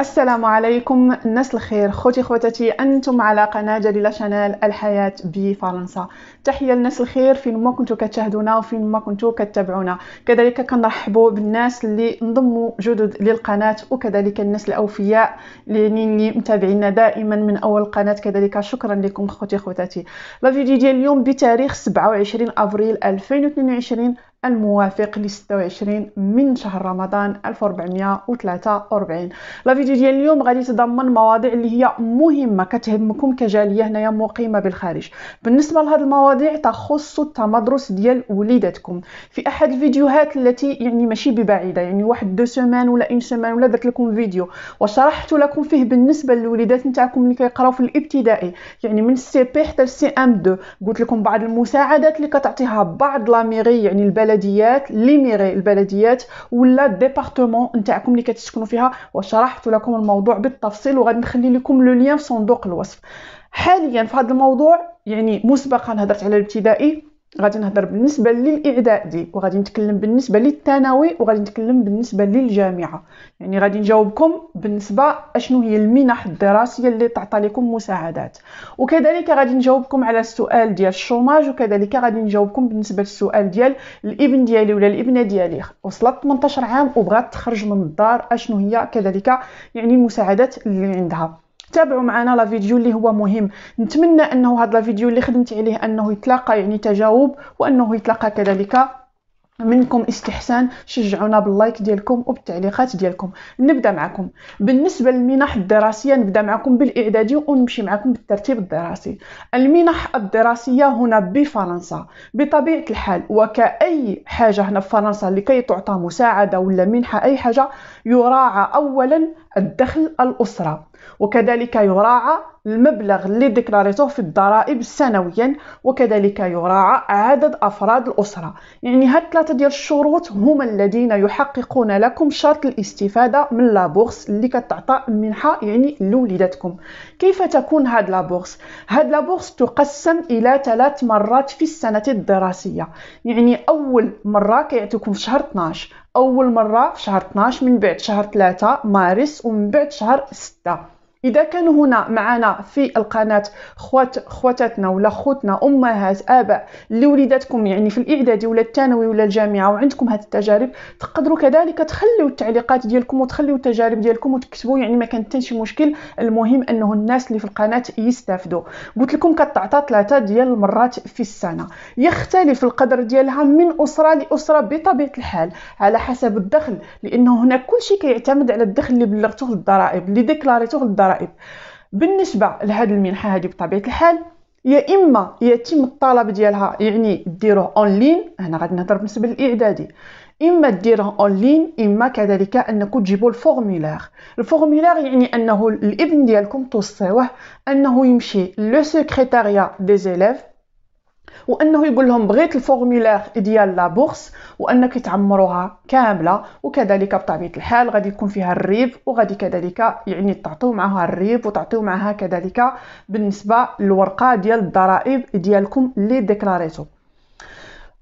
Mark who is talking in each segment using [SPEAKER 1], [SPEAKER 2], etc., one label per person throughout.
[SPEAKER 1] السلام عليكم. الناس الخير. خوتي خواتاتي أنتم على قناة جليلة شانيل الحياة بفرنسا. تحية للناس الخير. فين ما كنتو كتشاهدونا وفين ما كنتو كتابعونا كذلك كنرحبوا بالناس اللي انضموا جدد للقناة وكذلك الناس الأوفياء اللي متابعينا دائما من أول قناة. كذلك شكرا لكم خوتي خواتاتي. لا فيديو ديال اليوم بتاريخ 27 أفريل 2022 الموافق ل 26 من شهر رمضان 1443 لا فيديو ديال اليوم غادي تضمن مواضيع اللي هي مهمة كتهمكم كجالية هنايا مقيمة بالخارج. بالنسبة لهاد المواضيع تخص التمدرس ديال وليداتكم. في أحد الفيديوهات التي يعني ماشي ببعيدة يعني واحد deux semaines ولا une semaine ولا درت لكم فيديو وشرحت لكم فيه بالنسبة للوليدات نتاعكم اللي كيقراو في الإبتدائي. يعني من CP حتى ل CM2 قلت لكم بعض المساعدات اللي كتعطيها بعض la mairie يعني البلد البلديات les mairies البلديات ولا ديبارتمون نتاعكم اللي كتسكنوا فيها؟ وشرحت لكم الموضوع بالتفصيل وغادي نخلي لكم لو لين في صندوق الوصف. حاليا في هذا الموضوع يعني مسبقا هضرت على الابتدائي غادي نهضر بالنسبة للاعدادي وغادي نتكلم بالنسبة للثانوي وغادي نتكلم بالنسبة للجامعة. يعني غادي نجاوبكم بالنسبة أشنو هي المنح الدراسية اللي تعطى لكم مساعدات. وكذلك غادي نجاوبكم على السؤال ديال الشوماج وكذلك غادي نجاوبكم بالنسبة للسؤال ديال الإبن ديالي ولا الإبنة ديالي. وصلت 18 عام وبغات تخرج من الدار أشنو هي؟ كذلك يعني المساعدات اللي عندها. تابعوا معنا لا فيديو اللي هو مهم. نتمنى أنه هذا الفيديو اللي خدمت عليه أنه يتلاقى يعني تجاوب وأنه يتلاقى كذلك. منكم استحسان شجعونا باللايك ديالكم وبالتعليقات ديالكم. نبدأ معكم. بالنسبة للمنح الدراسيه نبدأ معكم بالإعدادي ونمشي معكم بالترتيب الدراسي. المنح الدراسيه هنا بفرنسا. بطبيعة الحال وكأي حاجة هنا في فرنسا لكي تعطى مساعدة ولا منحه أي حاجة يراعى اولا الدخل الأسرة وكذلك يراعى المبلغ اللي ديكلاريتوه في الضرائب سنويا وكذلك يراعى عدد أفراد الأسرة. يعني هاد ثلاثة ديال الشروط هما الذين يحققون لكم شرط الاستفادة من لابورس اللي كتعطى منحة يعني لوليداتكم. كيف تكون هاد لابورس هاد لابورس تقسم إلى ثلاث مرات في السنة الدراسية. يعني أول مرة كيعطيكم في شهر 12 أول مرة في شهر 12 من بعد شهر 3 مارس ومن بعد شهر 6 إذا كانوا هنا معنا في القناة خوات خواتاتنا ولا خوتنا أمهات آباء اللي وليداتكم يعني في الإعدادي ولا الثانوي ولا الجامعة وعندكم هذه التجارب تقدروا كذلك تخليو التعليقات ديالكم وتخليو التجارب ديالكم وتكتبوا يعني ما كان حتى شي مشكل. المهم أنه الناس اللي في القناة يستافدوا. قلت لكم كتعطى ثلاثة ديال المرات في السنة. يختلف القدر ديالها من أسرة لأسرة بطبيعة الحال على حسب الدخل لأنه هنا كل شيء كيعتمد على الدخل اللي بلغتوه للضرائب اللي ديكلاريتوه للضرائب. الضرائب بالنسبة لهذه المنحة هذه بطبيعة الحال يا إما يتم الطلب ديالها يعني ديروه en ligne هنا غادي نهضر بالنسبة للإعدادي إما ديروه en ligne إما كذلك أنكم تجيبوا ال formulaire ال formulaire يعني أنه الابن ديالكم توصيوه أنه يمشي le secrétariat des élèves وأنه يقول لهم بغيت ال formulaire ديال la bourse وأنك تعمروها كاملة وكذلك بطبيعة الحال غادي يكون فيها ال RIB وغادي كذلك يعني تعطيو معها ال RIB وتعطيو معها كذلك بالنسبة للورقة ديال الضرائب ديالكم اللي ديكلاريتو.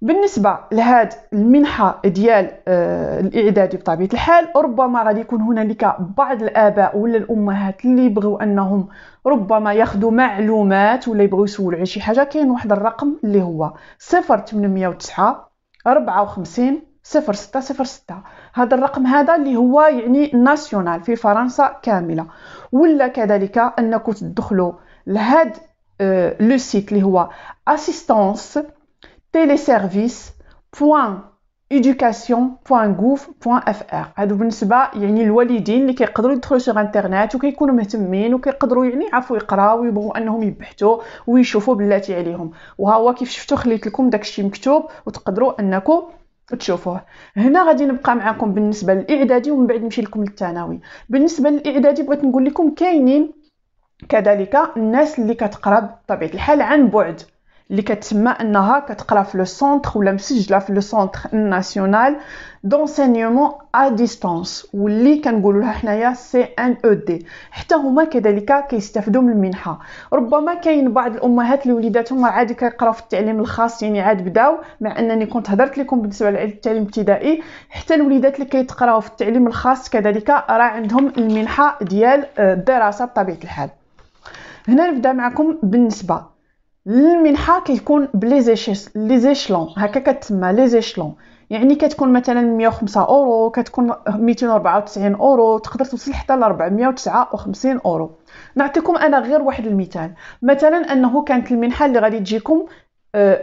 [SPEAKER 1] بالنسبة لهاد المنحة ديال آه الإعدادي بطبيعة الحال ربما غادي يكون هنالك بعض الآباء ولا الأمهات اللي يبغوا أنهم ربما ياخذوا معلومات ولا يبغوا يسولوا على شي حاجة. كاين واحد الرقم اللي هو 0809 54 0606 هذا الرقم هذا اللي هو يعني national في فرنسا كاملة. ولا كذلك أنكم تدخلوا لهاد آه le site اللي هو assistance téléservice.education.gouv.fr هادو بالنسبة يعني الوالدين اللي كيقدروا يدخلوا sur internet وكيكونوا مهتمين وكيقدروا يعني يعرفوا يقراو ويبغوا انهم يبحثوا ويشوفوا بلاتي عليهم وها هو كيف شفتوا خليت لكم داكشي مكتوب وتقدروا انكم تشوفوه هنا غادي نبقى معكم بالنسبة للاعدادي ومن بعد نمشي لكم للثانوي بالنسبة للاعدادي بغيت نقول لكم كاينين كذلك الناس اللي كتقرا بطبيعه الحال عن بعد اللي كتسمى أنها كتقرا في le centre ولا مسجلة في le centre national d'enseignement à distance واللي كنقولوا لها حنايا CNED حتى هما كذلك كيستافدوا من المنحة. ربما كاين بعض الأمهات اللي وليداتهم عادي كيقراو في التعليم الخاص يعني عاد بداو مع أنني كنت هضرت لكم بالنسبة للتعليم الابتدائي. حتى الوليدات اللي كيتقراو في التعليم الخاص كذلك راه عندهم المنحة ديال الدراسه بطبيعة الحال. هنا نبدأ معكم بالنسبة. المنحة كيكون بلي لي زيشلون هكا كتسمى لي زيشلون يعني كتكون مثلا 105 أورو كتكون 294 أورو تقدر توصل حتى ل 459 أورو. نعطيكم أنا غير واحد المثال. مثلا أنه كانت المنحة اللي غادي تجيكم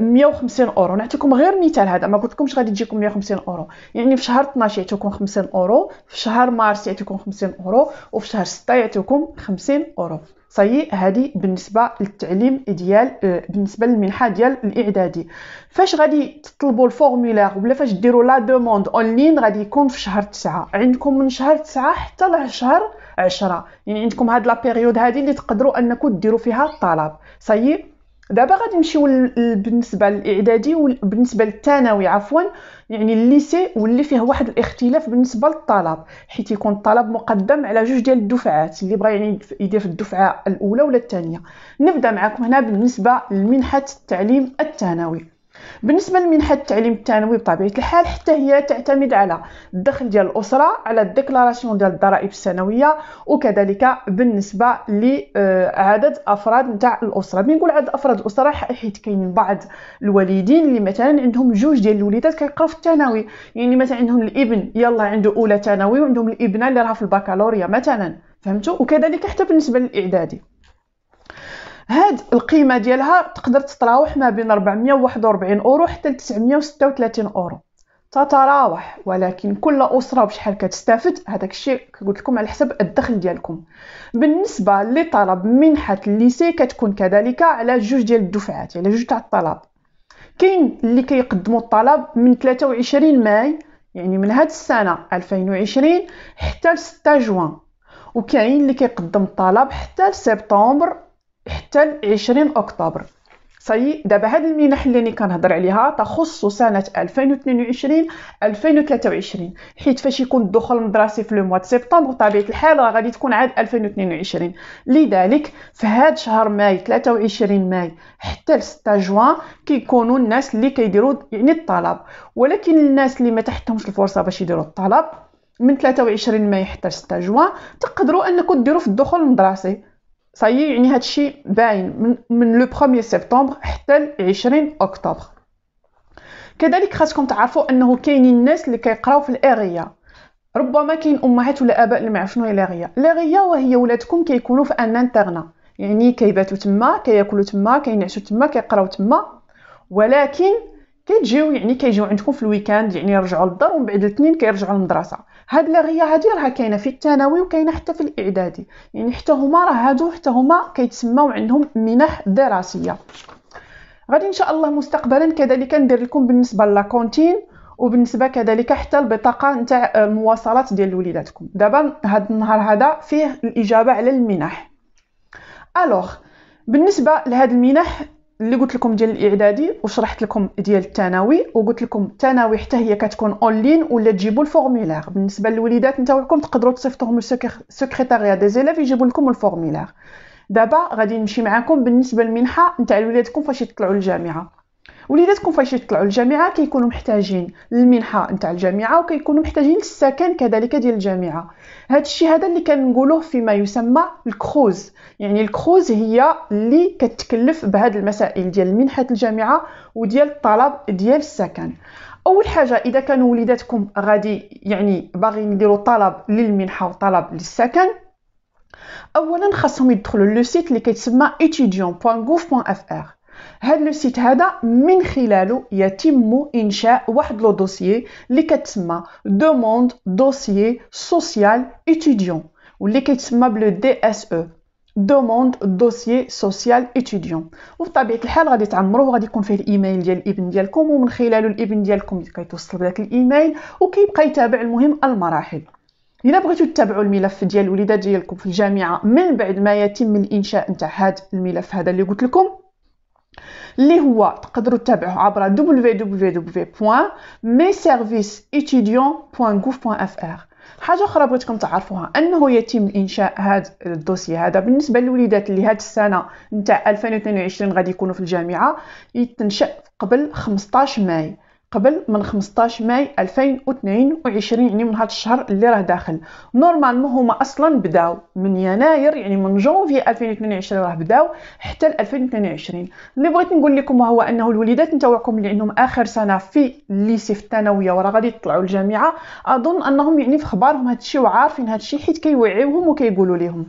[SPEAKER 1] 150 آه، أورو. نعطيكم غير مثال هذا ما قلت لكمش غادي تجيكم 150 أورو. يعني في شهر 12 يعطيكم 50 أورو في شهر مارس يعطيكم 50 أورو وفي شهر 6 يعطيكم 50 أورو. صاي هذه بالنسبة للتعليم ديال آه، بالنسبة للمنحة ديال الإعدادي. فاش غادي تطلبوا ال formulaire ولا فاش ديروا la demande en ligne غادي يكون في شهر 9 عندكم من شهر 9 حتى لشهر 10 يعني عندكم هاد la période هذه اللي تقدروا أنكم ديروا فيها الطلب. صاي دابا غادي نمشيو بالنسبة للاعدادي وبالنسبه للثانوي عفوا. يعني ال lycée واللي فيه واحد الاختلاف بالنسبة للطلب حيت يكون الطلب مقدم على جوج ديال الدفعات اللي بغى يعني يدير في الدفعة الأولى ولا الثانية. نبدأ معكم هنا بالنسبة لمنحة التعليم الثانوي. بالنسبة لمنحة التعليم الثانوي بطبيعة الحال حتى هي تعتمد على الدخل ديال الأسرة على ال déclaration ديال الضرائب السنوية وكذلك بالنسبة لعدد أفراد نتاع الأسرة. بنقول عدد أفراد الأسرة حيت كاين بعض الوالدين اللي مثلا عندهم جوج ديال الوليدات كيقراو في الثانوي. يعني مثلا عندهم الإبن يلا عنده أولى ثانوي وعندهم الإبنة اللي راها في البكالوريا مثلا. فهمتوا؟ وكذلك حتى بالنسبة للإعدادي. هاد القيمة ديالها تقدر تتراوح ما بين 441 أورو حتى ل 936 أورو. تتراوح ولكن كل أسرة بشحال كتستافد؟ هذاك الشيء قلت لكم على حسب الدخل ديالكم. بالنسبة لطلب منحة ال lycée كتكون كذلك على جوج ديال الدفعات على جوج تاع الطلب. كاين اللي كيقدموا الطلب من 23 ماي يعني من هاد السنة 2020 حتى ل 6 جوان. وكاين اللي كيقدم الطلب حتى لسبتمبر حتى ل 20 أكتوبر. صاي دابا هاد المنح اللي كنهضر عليها تخص سنة 2022 2023 حيت فاش يكون الدخول المدرسي في le mois سبتمبر بطبيعه الحال راه غادي تكون عاد 2022 لذلك في هاد شهر ماي 23 ماي حتى ل 6 جوان كيكونوا الناس اللي كيديروا يعني الطلب. ولكن الناس اللي ما تحتهمش الفرصة باش يديروا الطلب من 23 ماي حتى 6 جوان تقدروا أنكم ديروا في الدخول المدرسي. صاي يعني هادشي باين من, من le 1 سبتمبر حتى ل 20 اكتوبر كذلك خاصكم تعرفوا أنه كاينين الناس اللي كيقراو في الأغية. ربما كاين أمهات ولا اباء اللي ما يعرفوا هي الأغية. الأغية وهي ولادكم كيكونوا في en internat يعني كيباتوا تما كياكلوا تما كينعسوا تما كيقراو تما. ولكن كيجيو يعني كيجيو عندكم في ال week-end يعني يرجعوا للدار ومن بعد الاثنين كيرجعوا للمدرسة. هاد لاغيه هادي راه كاينة في الثانوي وكاينة حتى في الإعدادي. يعني حتى هما راه هادو حتى هما كيتسموا عندهم منح دراسية. غادي إن شاء الله مستقبلا كذلك ندير لكم بالنسبة la cantine وبالنسبة كذلك حتى البطاقة نتاع المواصلات ديال وليداتكم. دابا هاد النهار هذا فيه الإجابة على المنح. alors بالنسبة لهاد المنح اللي قلت لكم ديال الإعدادي وشرحت لكم ديال الثانوي وقلت لكم الثانوي حتى هي كتكون en ligne ولا تجيبوا ال formulaire بالنسبة للوليدات نتاعكم تقدروا تصيفطوهم لل secrétariat des élèves يجيبوا لكم ال formulaire دابا غادي نمشي معكم بالنسبة للمنحة نتاع وليداتكم فاش يطلعوا للجامعة. وليداتكم فاش يطلعوا للجامعه كيكونوا محتاجين للمنحة نتاع الجامعة وكيكونوا محتاجين للسكن كذلك ديال الجامعة. هذا الشيء هذا اللي كنقولوه فيما يسمى الكروز. يعني الكروز هي اللي كتكلف بهذه المسائل ديال منحة الجامعة وديال الطلب ديال السكن. أول حاجة إذا كانوا وليداتكم غادي يعني باغيين يديروا طلب للمنحة وطلب للسكن اولا خاصهم يدخلوا le site اللي كيتسمى etudiant.gouv.fr هاد le site هذا من خلاله يتم إنشاء واحد le dossier اللي كتسمى demande dossier social étudiant واللي كيتسمى ب le DSE demande dossier social étudiant وبطبيعه الحال غادي تعمروه وغادي يكون فيه الإيميل ديال الإبن ديالكم ومن خلاله الإبن ديالكم كيتوصل بداك الإيميل وكيبقى يتابع المهم المراحل. إلا بغيتو تتابعوا الملف ديال الوليدات ديالكم في الجامعة من بعد ما يتم الإنشاء نتاع هذا الملف هذا اللي قلت لكم اللي هو تقدروا تتابعوه عبر www.messerviceetudiant.gouv.fr حاجة أخرى بغيتكم تعرفوها أنه يتم إنشاء هذا الدوسي هذا بالنسبة للوليدات اللي هاد السنة نتاع 2022 غادي يكونوا في الجامعة يتنشأ قبل 15 ماي. قبل من 15 ماي 2022 يعني من هذا الشهر اللي راه داخل. normalement هما أصلا بداو من يناير يعني من جونفي 2022 راه بداو حتى 2022 اللي بغيت نقول لكم هو أنه الوليدات نتاعكم اللي عندهم آخر سنة في ال lycée في الثانوية وراه غادي يطلعوا الجامعة أظن أنهم يعني في خبارهم هذا الشيء وعارفين هذا الشيء حيت كيوعيوهم وكيقولوا لهم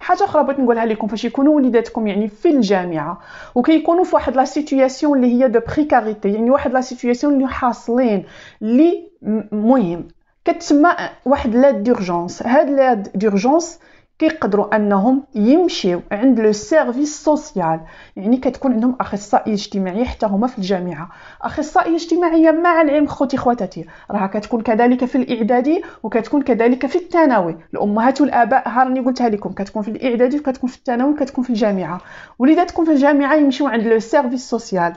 [SPEAKER 1] حاجة أخرى بغيت نقولها لكم فاش يكونوا وليداتكم يعني في الجامعة وكيكونوا في واحد la situation اللي هي de précarité يعني واحد la situation اللي حاصلين اللي مهم. كتسمى واحد l'aide d'urgence هاد l'aide d'urgence كيقدروا أنهم يمشيو عند le service social. يعني كتكون عندهم أخصائية اجتماعية حتى هما في الجامعة. أخصائية اجتماعية مع العلم خوتي خواتاتي. راها كتكون كذلك في الإعدادي وكتكون كذلك في الثانوي. الأمهات والآباء ها راني قلتها لكم كتكون في الإعدادي وكتكون في الثانوي وكتكون في الجامعة. وليداتكم في الجامعة يمشيو عند le service social.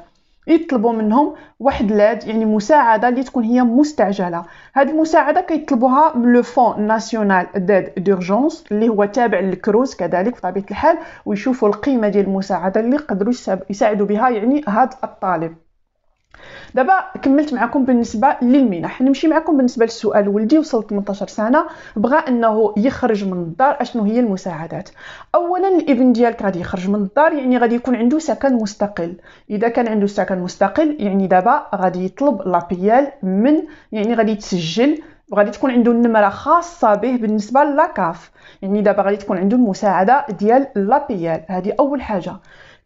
[SPEAKER 1] يطلبوا منهم واحد l'aide يعني مساعدة اللي تكون هي مستعجلة. هاد المساعدة كيطلبوها من le fonds national d'aide d'urgence اللي هو تابع لل CROUS كذلك بطبيعة الحال ويشوفوا القيمة ديال المساعدة اللي يقدروا يساعدوا بها يعني هاد الطالب. دابا كملت معكم بالنسبة للمنح نمشي معكم بالنسبة للسؤال. ولدي وصل 18 سنة بغى أنه يخرج من الدار. أشنو هي المساعدات؟ اولا الابن ديالك غادي يخرج من الدار يعني غادي يكون عنده سكن مستقل. إذا كان عنده سكن مستقل يعني دابا غادي يطلب l'APL من يعني غادي يتسجل وغادي تكون عنده النمره خاصة به بالنسبة la CAF يعني دابا غادي تكون عنده المساعده ديال l'APL. هذه أول حاجة.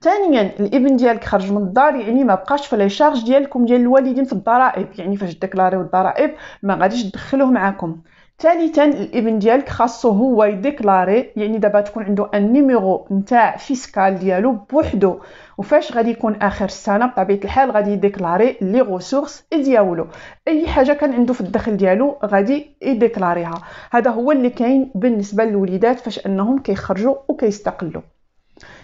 [SPEAKER 1] ثانيا الإبن ديالك خرج من الدار يعني ما بقاش في les charges ديالكم ديال الوالدين في الضرائب يعني فاش ديكلاريو الضرائب ما غاديش تدخلوه معاكم. ثالثا الإبن ديالك خاصو هو يديكلاري يعني دابا تكون عنده un numéro نتاع fiscal ديالو بوحدو وفاش غادي يكون آخر السنة بطبيعة الحال غادي يديكلاري les ressources ديالو أي حاجة كان عنده في الدخل ديالو غادي يديكلاريها. هذا هو اللي كاين بالنسبة للوليدات فاش أنهم كيخرجوا وكيستقلوا.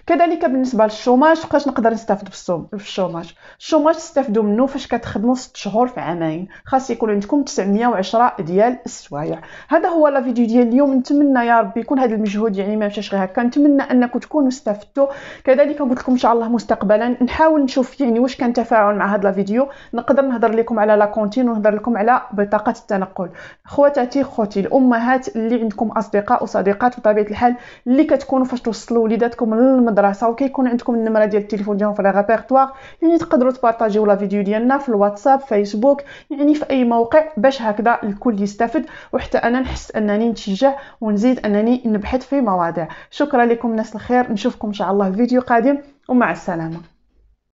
[SPEAKER 1] كذلك بالنسبة لل chômage فاش نقدر نستافد بال chômage. ال chômage تستافدوا منه فاش كتخدموا 6 شهور في عامين. خاص يكون عندكم 910 ديال السوايع. هذا هو la vidéo ديال اليوم. نتمنى يا ربي يكون هذا المجهود يعني ما مشاش غير هكا. نتمنى أنكم تكونوا استفدتوا كذلك قلت لكم إن شاء الله مستقبلا. نحاول نشوف يعني واش كان تفاعل مع هذا لا نقدر نهضر لكم على la cantine ونهضر لكم على بطاقة التنقل. خواتاتي خوتي الأمهات اللي عندكم أصدقاء وصديقات بطبيعة الحال اللي كتكونوا فاش توصلوا وليداتكم المدرسة وكيكون عندكم النمرة ديال التليفون ديالهم في الريبيرتوار يعني تقدروا تبارطاجيو la vidéo ديالنا في الواتساب فيسبوك يعني في أي موقع باش هكذا الكل يستافد وحتى أنا نحس أنني نتشجع ونزيد أنني نبحث في مواضيع. شكرا لكم ناس الخير نشوفكم إن شاء الله في فيديو قادم ومع السلامة.